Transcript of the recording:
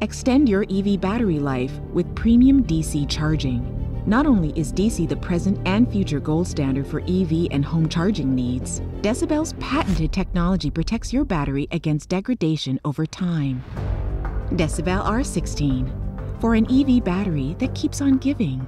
Extend your EV battery life with premium DC charging. Not only is DC the present and future gold standard for EV and home charging needs, dcbel's patented technology protects your battery against degradation over time. dcbel R16 for an EV battery that keeps on giving.